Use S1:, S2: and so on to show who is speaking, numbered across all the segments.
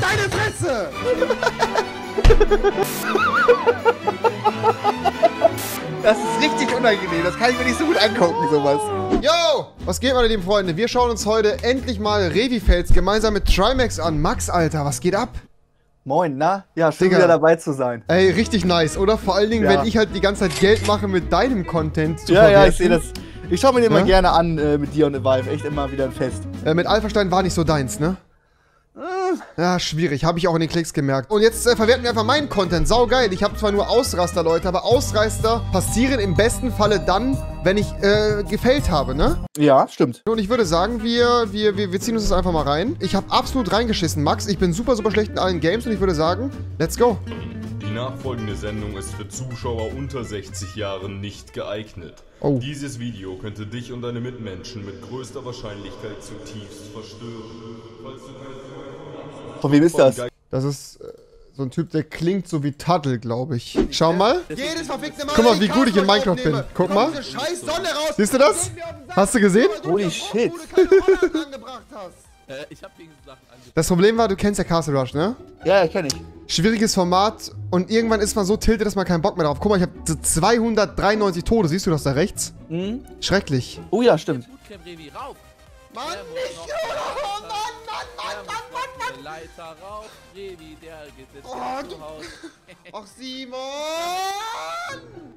S1: deine Fresse!
S2: Das ist richtig unangenehm. Das kann ich mir nicht so gut angucken, sowas.
S1: Yo! Was geht, meine lieben Freunde? Wir schauen uns heute endlich mal Revi-Fails gemeinsam mit Trimax an. Max, Alter, was geht ab?
S2: Moin, na? Ja, schön
S1: Digga.
S2: wieder dabei zu sein.
S1: Ey, richtig nice, oder? Vor allen Dingen,
S2: Ja.
S1: wenn ich halt die ganze Zeit Geld mache mit deinem Content zu
S2: Ja, ja, ich
S1: verwerten.
S2: sehe das. Ich schaue mir den
S1: Ja?
S2: immer gerne an äh, mit dir und Vive. Echt immer wieder ein Fest.
S1: Äh, mit Alphastein war nicht so deins, ne? Ja, schwierig. Habe ich auch in den Klicks gemerkt. Und jetzt äh, verwerten wir einfach meinen Content. Sau geil. Ich habe zwar nur Ausraster, Leute, aber Ausraster passieren im besten Falle dann, wenn ich äh, gefällt habe, ne?
S2: Ja, stimmt.
S1: Und ich würde sagen, wir, wir, wir, wir ziehen uns das einfach mal rein. Ich habe absolut reingeschissen, Max. Ich bin super, super schlecht in allen Games und ich würde sagen, let's go.
S3: Die nachfolgende Sendung ist für Zuschauer unter 60 Jahren nicht geeignet.
S1: Oh.
S3: Dieses Video könnte dich und deine Mitmenschen mit größter Wahrscheinlichkeit zutiefst verstören.
S2: Von wem ist das?
S1: Das ist äh, so ein Typ, der klingt so wie Tuttle, glaube ich. Schau mal. Jedes verfickte Mal, Guck mal, wie gut ich in Minecraft bin. Guck mal. Siehst du das? Hast du gesehen?
S2: Holy shit.
S4: Äh, ich hab gegen Sachen angefangen.
S1: Das Problem war, du kennst ja Castle Rush, ne?
S2: Ja, ja, kenn ich.
S1: Schwieriges Format und irgendwann ist man so tiltet, dass man keinen Bock mehr drauf. Guck mal, ich habe 293 Tode. Siehst du das da rechts?
S2: Mhm.
S1: Schrecklich.
S2: Oh ja, stimmt.
S4: Rauf.
S1: Mann,
S4: nicht
S1: Oh, Mann, Mann, Mann, Mann, Mann,
S4: Der Leiter rauf. Revi, der geht jetzt
S1: Oh,
S4: zu Hause.
S1: Ach, Simon!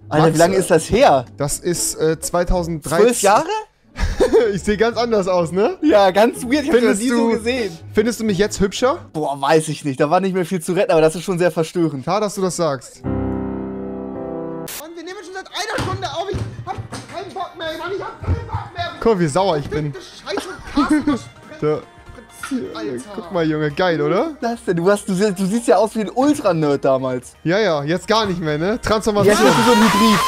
S2: Alter, wie lange ist das her?
S1: Das ist äh, 2013.
S2: Zwölf Jahre?
S1: ich sehe ganz anders aus, ne?
S2: Ja, ganz weird. Ich hab das
S1: Findest
S2: nie so
S1: du-
S2: gesehen.
S1: Findest du mich jetzt hübscher?
S2: Boah, weiß ich nicht. Da war nicht mehr viel zu retten, aber das ist schon sehr verstörend.
S1: Schade, dass du das sagst. Mann, wir nehmen schon seit einer Guck mal, wie sauer ich bin.
S4: Scheiße, Carsten,
S1: Da.
S4: Alter.
S1: Guck mal, Junge, geil, oder?
S2: Was denn? Du, hast, du, du siehst ja aus wie ein Ultra-Nerd damals.
S1: Ja, ja, jetzt gar nicht mehr, ne?
S2: Jetzt
S1: Transformation.
S2: bist du so ein Hybrid.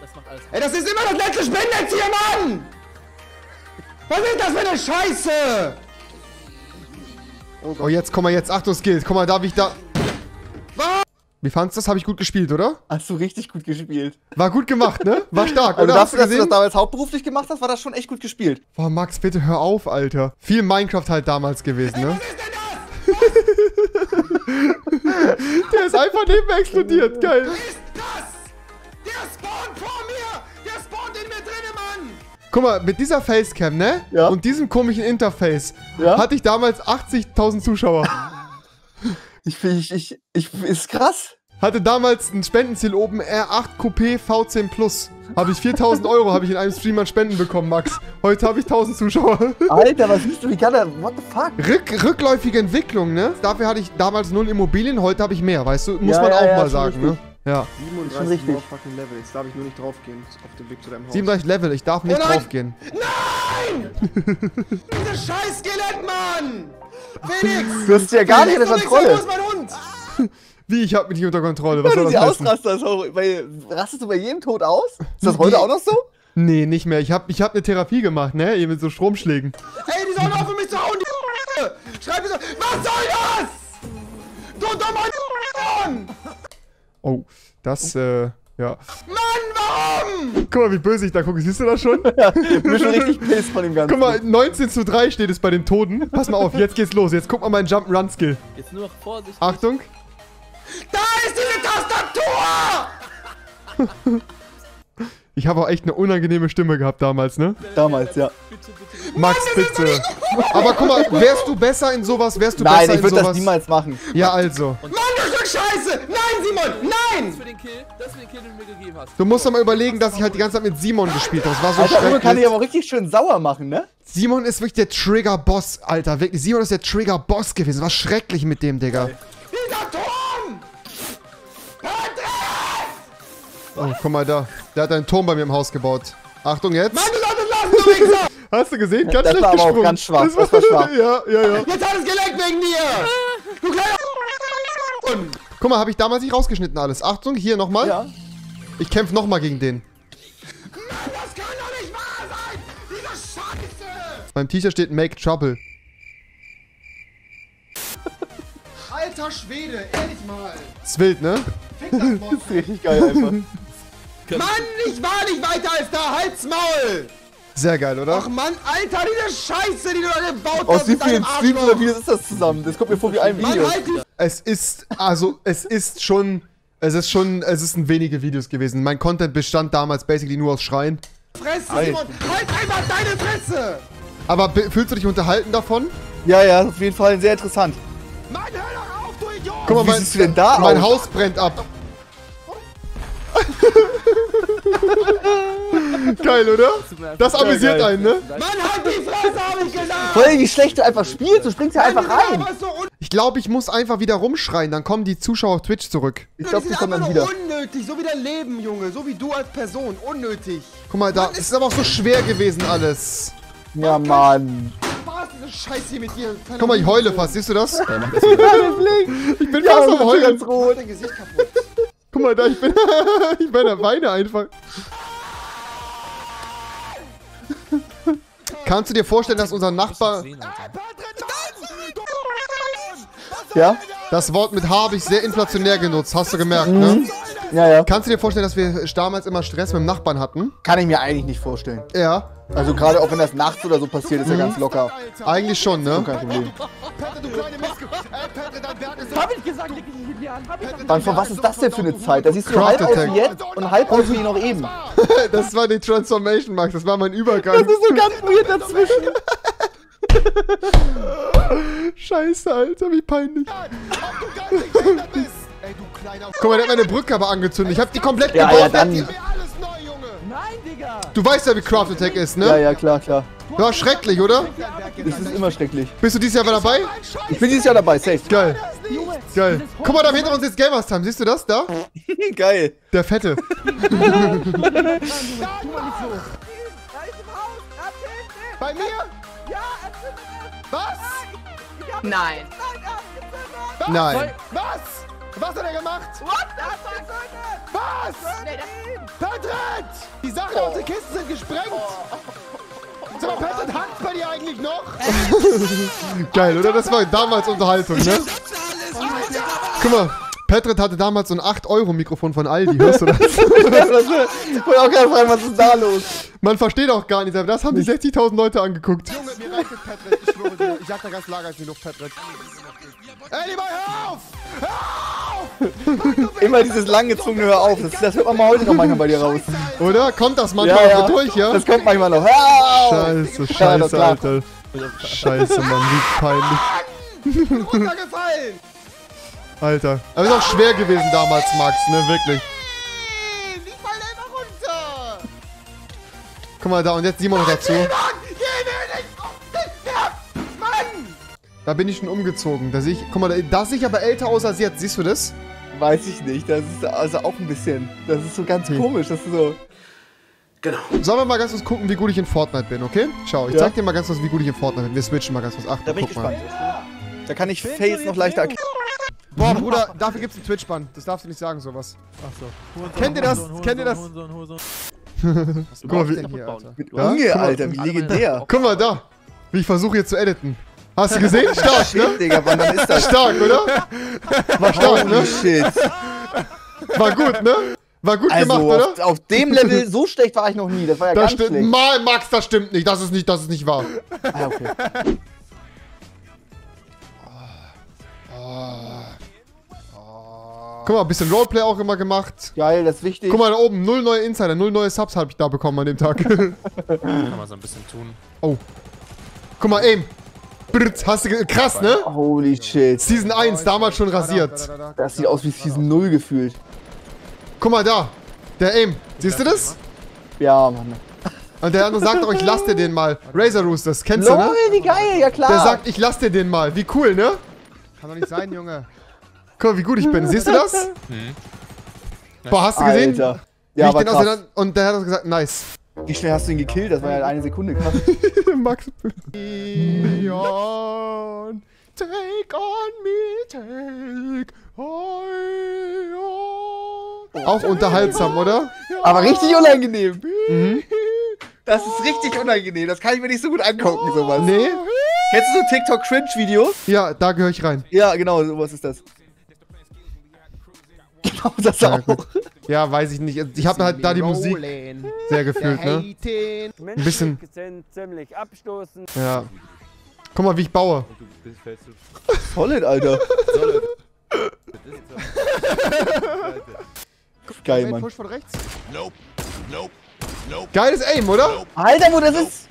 S4: Das macht alles.
S1: Ey, das ist immer das letzte Spendnetz hier, Mann! Was ist das für eine Scheiße? Oh, jetzt, komm mal jetzt, Achtung, Skills. Guck mal, da wie ich da... Wie fandst du das? Habe ich gut gespielt, oder?
S2: Hast du richtig gut gespielt.
S1: War gut gemacht, ne? War stark,
S2: Also
S1: oder?
S2: dafür,
S1: Hast du
S2: dass du das damals hauptberuflich gemacht hast, war das schon echt gut gespielt.
S1: Boah, Max, bitte hör auf, Alter. Viel Minecraft halt damals gewesen, ne? Der ist einfach neben mir explodiert, geil.
S4: Der spawnt vor mir! Der spawnt in mir drinne, Mann!
S1: Guck mal, mit dieser Facecam, ne?
S2: Ja.
S1: Und diesem komischen Interface
S2: Ja.
S1: hatte ich damals 80.000 Zuschauer.
S2: Ich finde, ich, ich, ich, ist krass.
S1: Hatte damals ein Spendenziel oben, R8 Coupé V10 Plus. Habe ich 4000 Euro habe ich in einem Stream an Spenden bekommen, Max. Heute habe ich 1000 Zuschauer.
S2: Alter, was siehst du? Wie kann er? What the fuck?
S1: Rück, rückläufige Entwicklung, ne? Dafür hatte ich damals null Immobilien, heute habe ich mehr, weißt du? Muss
S2: Ja,
S1: man
S2: ja,
S1: auch
S2: ja,
S1: mal sagen, ne?
S2: richtig.
S1: Ja. 37
S2: richtig.
S1: more fucking Level. Jetzt darf ich nur nicht draufgehen auf dem Weg zu deinem Haus. 37
S2: 37
S1: Level, ich darf nicht
S4: Oh nein!
S1: draufgehen.
S4: Dieser scheiß Skelett, Mann! Felix!
S2: Du hast ja gar nicht unter
S4: Wo ist mein
S2: Kontrolle.
S4: Hund?
S1: Wie, ich hab mich nicht unter Kontrolle. Was
S2: Wenn
S1: soll
S2: du
S1: das heißen?
S2: ausrastest, auch bei, rastest du bei jedem Tod aus? Ist das heute auch noch so?
S1: Nee, nicht mehr. Ich hab, ich hab eine Therapie gemacht, ne? Hier mit so Stromschlägen.
S4: Ey, die sollen aufhören, mich zu hauen, die Schreib mir so, was soll das? Du dummer!
S1: Oh, das, äh, ja.
S4: Mann, warum?
S1: Guck mal, wie böse ich da gucke. Siehst du das schon?
S2: Ich bin schon richtig pissed von dem Ganzen.
S1: Guck mal, 19 zu 3 steht es bei den Toten. Pass mal auf, jetzt geht's los. Jetzt guck mal meinen Jump-Run-Skill.
S4: Jetzt nur noch Vorsicht.
S1: Achtung.
S4: Da ist diese Tastatur!
S1: Ich habe auch echt eine unangenehme Stimme gehabt damals, ne?
S2: Damals, ja.
S4: Bitte, bitte,
S1: Max, bitte. Aber guck mal, wärst du besser in sowas? Wärst du
S2: Nein,
S1: besser
S2: ich
S1: in
S2: würde
S1: sowas?
S2: das niemals machen.
S1: Ja, also.
S4: Mann, du Stück Scheiße! Nein, Simon! Nein! Für den Kill, das für den Kill, den du mir gegeben hast.
S1: Du musst doch mal überlegen, dass ich halt die ganze Zeit mit Simon gespielt habe. Das war so
S2: Alter, Uwe kann dich
S1: schrecklich.
S2: aber auch richtig schön sauer machen, ne?
S1: Simon ist wirklich der Trigger-Boss, Alter. Wirklich, Simon ist der Trigger-Boss gewesen. Was schrecklich mit dem, Digga.
S4: Dieser
S1: Oh, guck mal da. Der hat einen Turm bei mir im Haus gebaut. Achtung jetzt.
S4: Mann, du lassen, du Wichser!
S1: Hast du gesehen? Ganz
S2: Das
S1: schlecht
S2: war aber auch
S1: gesprungen.
S2: ganz schwach, das war schwach.
S1: ja, ja, ja.
S4: Jetzt hat es geleckt wegen dir! Du kleiner
S1: Guck mal, habe ich damals nicht rausgeschnitten alles. Achtung, hier nochmal.
S2: Ja.
S1: Ich kämpfe nochmal gegen den.
S4: das kann doch nicht wahr sein! Diese Scheiße!
S1: Beim T-Shirt steht Make Trouble.
S4: Alter Schwede, ehrlich mal!
S1: Ist wild, ne?
S2: Das ist richtig geil einfach.
S4: Mann, ich war nicht weiter als da! Halt's Maul!
S1: Sehr geil, oder?
S4: Ach Mann, Alter, diese Scheiße, die du da gebaut
S2: Aus
S4: hast.
S2: wie
S4: mit
S2: vielen
S4: deinem
S2: Streams oder Videos ist das zusammen? Das kommt mir vor wie ein Video.
S4: Mann, halt
S1: Es ist, also, es ist schon, es ist schon, es ist ein wenige Videos gewesen. Mein Content bestand damals basically nur aus Schreien.
S4: Fresse,
S2: Alter.
S4: Simon. Halt einfach deine Fresse.
S1: Aber be- fühlst du dich unterhalten davon?
S2: Ja, ja, auf jeden Fall sehr interessant.
S4: Mann, hör doch auf, du Idiot.
S1: Guck mal,
S2: Wie
S1: mein,
S2: siehst du denn da
S1: mein
S2: aus?
S1: Haus brennt ab. Geil, oder? Das amüsiert
S2: geil.
S1: einen, ne?
S4: Mann, halt die Fresse, hab ich gesagt.
S2: Wie schlecht du einfach spielst. Du springst ja einfach rein.
S1: Ich glaube, ich muss einfach wieder rumschreien, dann kommen die Zuschauer auf Twitch zurück.
S2: Ich
S4: das
S2: glaube, die
S4: ist
S2: kommen
S4: einfach
S2: dann
S4: nur
S2: wieder.
S4: unnötig, so wie dein Leben, Junge, so wie du als Person, unnötig.
S1: Guck mal, da es ist aber auch so schwer gewesen alles.
S2: Ja, Mann.
S4: Was diese Scheiße hier mit dir?
S1: Guck mal, ich heule fast, siehst du das? Ich bin
S2: Ja,
S1: fast am Heulen.
S2: ganz rot.
S4: Dein Gesicht kaputt.
S1: Guck mal da, ich bin, ich bin der Weine einfach. Kannst du dir vorstellen, dass unser Nachbar
S2: Ja?
S1: das Wort mit habe ich sehr inflationär genutzt, hast du gemerkt, ne?
S2: Mhm. Ja, ja.
S1: Kannst du dir vorstellen, dass wir damals immer Stress mit dem Nachbarn hatten?
S2: Kann ich mir eigentlich nicht vorstellen.
S1: Ja,
S2: Also gerade auch wenn das nachts oder so passiert, ist ja ganz locker.
S1: eigentlich schon, ne?
S2: Kein Problem.
S4: Petre, du kleine Missge... Ey, Petre, dein Wert ist...
S5: Hab ich gesagt, leg ich nicht Hand. Hab ich
S2: Dann von was ist das denn für eine Zeit? Da siehst du halb aus wie jetzt und halb aus wie noch eben.
S1: Das war die Transformation, Max, das war mein Übergang.
S2: Das ist so ganz weird dazwischen.
S1: Scheiße, Alter, wie peinlich. Guck mal, der hat meine Brücke aber angezündet. Ich hab die komplett
S2: Ja,
S1: gebaut.
S2: ja, dann-
S5: Nein, Digga.
S1: Du weißt ja, wie Craft Attack ist,
S2: Ja,
S1: ne?
S2: ja, klar, klar.
S1: War schrecklich, oder?
S2: Das ist immer schrecklich.
S1: Bist du dieses Jahr wieder dabei?
S2: Ich bin dieses Jahr dabei, safe.
S1: Geil. Geil. Guck mal, da hinter uns ist Gamers Time. Siehst du das da?
S2: Geil.
S1: Der Fette.
S5: Da ist im Haus. Abhilfe.
S4: Bei mir?
S5: Ja,
S4: Was?
S6: Nein.
S1: Nein.
S4: Was? Was hat er gemacht?
S5: What? War Söhne.
S4: Was? Patrick! Die Sachen aus den Kisten sind gesprengt! Sag mal, Patrick, hackt's bei dir eigentlich noch?
S1: Geil, oder? Das war damals Unterhaltung, ne? Guck mal. Petrit hatte damals so ein 8-Euro-Mikrofon von Aldi, hörst du das?
S2: Ich wollte auch gerade fragen, was ist da los?
S1: Man versteht auch gar nicht, aber das haben die 60.000 Leute angeguckt.
S4: Junge, es, Patrick. Ich schwöre dir. Ich jag da ganz Lager als Luft, Patrick. Ey, lieber, hör auf! Hör auf!
S2: Immer dieses langgezogene Hör auf. Das, das hört man mal heute noch manchmal bei dir raus.
S1: Oder? Kommt das manchmal
S2: Ja, ja.
S1: so durch, ja?
S2: Das kommt manchmal noch. Hör auf!
S1: Scheiße,
S2: Ja,
S1: scheiße,
S2: klar.
S1: Alter. Scheiße, Mann, wie peinlich.
S4: runtergefallen!
S1: Alter. Aber ist auch schwer gewesen damals, Max, ne? Wirklich.
S4: Nein, ich fall einfach runter!
S1: Guck mal da, und jetzt Simon noch dazu.
S4: Mann,
S1: Da bin ich schon umgezogen. Da sehe ich, guck mal, da, sehe ich aber älter aus als jetzt. Siehst du das?
S2: Weiß ich nicht. Das ist also auch ein bisschen. Das ist so ganz komisch. Das ist so.
S1: Sollen wir mal ganz kurz gucken, wie gut ich in Fortnite bin, okay? Schau, ich
S2: Ja.
S1: zeig dir mal ganz kurz, wie gut ich in Fortnite bin. Wir switchen mal ganz kurz. Ach,
S2: Da bin ich
S1: guck mal.
S2: gespannt. Da kann ich Face noch leichter erkennen.
S1: Boah, Bruder, dafür gibt's einen Twitch-Bann. Das darfst du nicht sagen, sowas. Kennt ihr das? Kennt ihr das? Guck mal, wie,
S4: hier, Alter?
S2: Mit
S1: Ja?
S2: Unge,
S1: Guck mal.
S2: Alter, wie legendär.
S1: guck mal da. Wie ich versuche hier zu editen. Hast du gesehen? Stark, ne?
S2: Shit, Digga, wann dann ist das?
S1: Stark, oder? War stark,
S2: Holy
S1: ne?
S2: shit.
S1: War gut, ne? War gut
S2: Also
S1: gemacht, oder?
S2: auf, auf dem Level, so schlecht war ich noch nie. Das war ja
S1: Das
S2: ganz
S1: stimmt.
S2: schlecht.
S1: Mal, Max, das stimmt nicht. Das ist nicht, das ist nicht wahr.
S2: Ah, okay.
S1: Guck mal, ein bisschen Roleplay auch immer gemacht.
S2: Geil, das ist wichtig.
S1: Guck mal da oben, null neue Insider, null neue Subs habe ich da bekommen an dem Tag.
S7: Kann man so ein bisschen tun.
S1: oh. Guck mal, aim. Brrrt, hast du ge- krass, ne?
S2: Holy shit.
S1: Season 1, damals schon rasiert.
S2: Das sieht aus wie Season 0 gefühlt.
S1: Guck mal da. Der aim. Siehst du das?
S2: Ja, Mann.
S1: Und der andere sagt auch, ich lass dir den mal. Razor Roosters, kennst du,
S2: Lol,
S1: ne?
S2: wie geil, ja klar.
S1: Der sagt, ich lass dir den mal. Wie cool, ne?
S4: Kann doch nicht sein, Junge.
S1: Guck mal, wie gut ich bin. Siehst du das? Boah, hast du gesehen?
S2: Alter.
S1: Wie
S2: Ja,
S1: ich
S2: aber
S1: den
S2: krass.
S1: auseinander... Und der hat auch gesagt, nice.
S2: Wie schnell hast du ihn gekillt? Das war ja eine Sekunde krass.
S1: Max. Beyond, take on me, take on. Auch unterhaltsam, oder?
S2: Aber richtig unangenehm. Das ist richtig unangenehm. Das kann ich mir nicht so gut angucken, sowas.
S1: Nee?
S2: Kennst du so TikTok-Cringe-Videos?
S1: Ja, da gehöre ich rein.
S2: Ja, genau, sowas ist das. Das
S1: Ja,
S2: auch.
S1: gut. Ja, weiß ich nicht. Ich habe halt da die Musik sehr gefühlt, ne?
S5: Ein
S1: bisschen-
S5: sind ziemlich abstoßend.
S1: Ja. Guck mal, wie ich baue.
S2: Solid, Alter. Geil, Mann.
S1: Push von rechts. Geiles Aim, oder?
S2: Alter, wo das ist.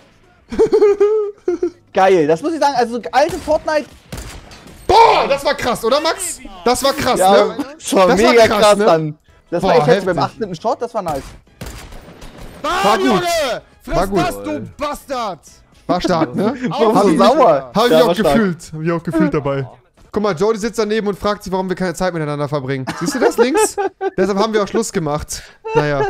S2: Geil, das muss ich sagen. Also, alte Fortnite.
S1: Boah, das war krass, oder Max? Das war krass,
S2: Ja,
S1: ne?
S2: das war
S1: Das war
S2: mega
S1: krass,
S2: krass,
S1: ne?
S2: dann. Das war
S1: Boah,
S2: echt heftig. Beim
S1: heftig.
S2: 18. Shot, das war nice.
S1: War gut.
S4: Junge! Friss
S1: War gut.
S4: das, du Bastard!
S1: War stark, ne?
S2: Warum
S1: Hab
S2: so
S1: ich-
S2: sauer?
S1: Habe ich
S2: Ja,
S1: auch
S2: war stark.
S1: gefühlt. Habe ich auch gefühlt dabei. Guck mal, Jody sitzt daneben und fragt sich, warum wir keine Zeit miteinander verbringen. Siehst du das links? Deshalb haben wir auch Schluss gemacht. Naja.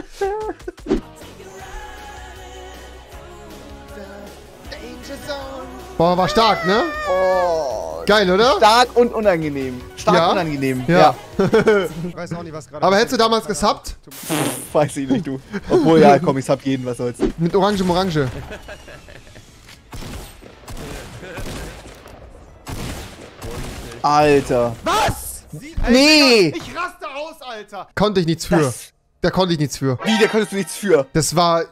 S1: Boah, war stark, ne?
S2: Oh,
S1: Geil, oder?
S2: stark und unangenehm. Stark
S1: Ja?
S2: unangenehm.
S1: Ja.
S4: Ich weiß auch nicht, was gerade.
S1: Aber hättest du damals gesubbt?
S2: Weiß ich nicht, du. Obwohl, ja, komm, ich hab jeden, was soll's.
S1: Mit Orange um Orange.
S2: Alter.
S4: Was?
S2: Nee!
S4: Ich raste aus, Alter!
S1: Konnte ich nichts für.
S2: Das-
S1: Da konnte ich nichts für.
S2: Wie, da konntest du nichts für.
S1: Das war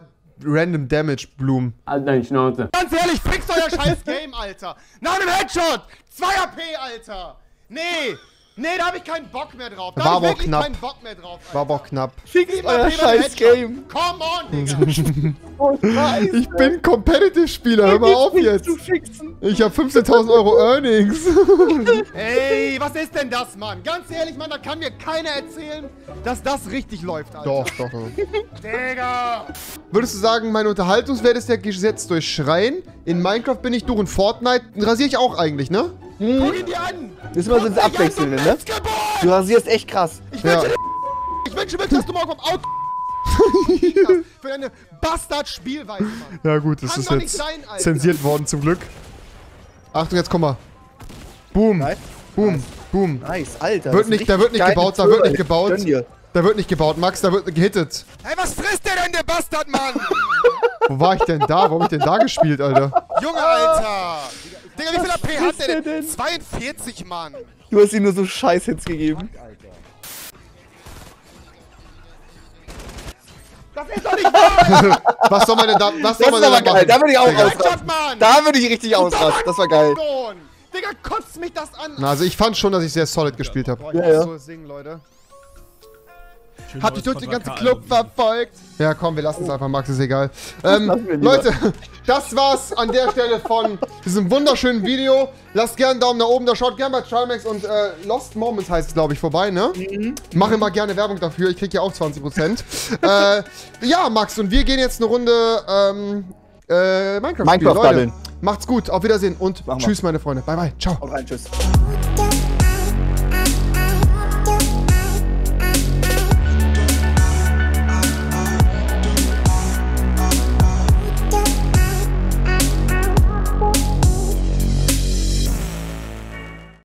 S1: Random Damage Bloom.
S5: Halt deine Schnauze.
S4: Ganz ehrlich, fix euer scheiß Game, Alter! Nach einem Headshot! 2 AP, Alter! Nee! Nee, da hab ich keinen Bock mehr drauf. Da
S1: War
S4: hab
S1: aber
S4: ich
S1: auch
S4: wirklich
S1: knapp.
S4: keinen Bock mehr drauf.
S1: War aber auch knapp.
S2: Fix
S4: Sieben
S2: euer scheiß
S4: Headshot.
S2: Game.
S4: Come on, Digga!
S1: Ich bin Competitive-Spieler, hör mal auf jetzt.
S2: Zu fixen.
S1: Ich habe 15.000 Euro Earnings.
S4: Ey, was ist denn das, Mann? Ganz ehrlich, Mann, da kann mir keiner erzählen, dass das richtig läuft, Alter.
S1: Doch, doch, doch.
S4: Digga!
S1: Würdest du sagen, mein Unterhaltungswert ist ja gesetzt durch Schreien? In Minecraft bin ich durch und Fortnite rasiere ich auch eigentlich, ne?
S4: Guck ihn dir an!
S2: Das ist immer so das Abwechselnde, ne? Du rasierst echt krass.
S4: Ich
S1: Ja.
S4: wünsche, ich wünsche wirklich, dass du morgen vom Auto für deine Bastard-Spielweise, Mann.
S1: Ja gut, das
S4: Kann
S1: ist jetzt
S4: sein, Alter.
S1: zensiert worden zum Glück. Achtung, jetzt komm mal. Boom,
S2: Nice.
S1: boom, boom.
S2: Nice, Alter.
S1: Wird nicht- da wird nicht gebaut, da wird nicht gebaut. Da wird nicht gebaut, Max, da wird gehittet.
S4: Ey, was frisst der denn, der Bastard, Mann?
S1: Wo war ich denn da? Wo hab ich denn da gespielt, Alter?
S4: Junge, Alter! Digga, wie viel AP hat der denn? 42, Mann!
S2: Du hast ihm nur so Scheiß-Hits gegeben.
S4: Das ist doch nicht wahr!
S1: Was soll man denn da, was soll
S2: Das
S1: man
S2: ist
S1: denn da
S2: geil.
S1: machen?
S2: Da würde ich auch ausrasten. Da würde ich richtig ausrasten. Das war geil.
S4: Digga, kotzt mich das an!
S1: Na, also ich fand schon, dass ich sehr solid gespielt habe.
S2: Ja,
S4: muss
S2: ja.
S4: so singen, Leute. Hab dich durch den ganzen Club verfolgt.
S1: Ja, komm, wir lassen es einfach, Max, ist egal. Ähm,
S2: wir.
S1: Leute, das war's an der Stelle von diesem wunderschönen Video. Lasst gerne einen Daumen nach oben, da schaut gerne bei Trimax und äh, Lost Moments heißt es, glaube ich, vorbei, ne?
S2: Mhm.
S1: Mach immer gerne Werbung dafür, ich krieg ja auch 20%. äh, ja, Max, und wir gehen jetzt eine Runde ähm, äh, Minecraft,
S2: Minecraft
S1: spielen. Leute, macht's gut, auf Wiedersehen und
S2: Machen wir.
S1: tschüss, meine Freunde. Bye, bye, ciao.
S2: Haut rein, tschüss.